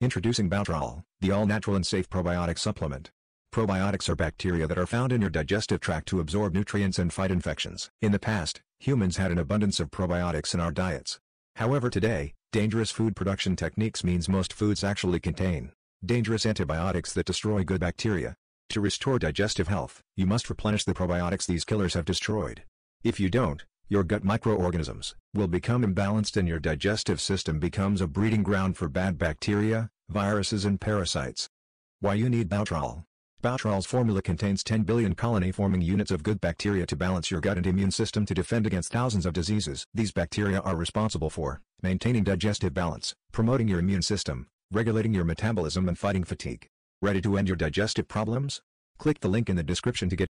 Introducing Bowtrol, the all-natural and safe probiotic supplement. Probiotics are bacteria that are found in your digestive tract to absorb nutrients and fight infections. In the past, humans had an abundance of probiotics in our diets. However today, dangerous food production techniques means most foods actually contain dangerous antibiotics that destroy good bacteria. To restore digestive health, you must replenish the probiotics these killers have destroyed. If you don't, your gut microorganisms will become imbalanced and your digestive system becomes a breeding ground for bad bacteria, viruses and parasites. Why you need Bowtrol Bowtrol's formula contains 10 billion colony-forming units of good bacteria to balance your gut and immune system to defend against thousands of diseases. These bacteria are responsible for maintaining digestive balance, promoting your immune system, regulating your metabolism and fighting fatigue. Ready to end your digestive problems? Click the link in the description to get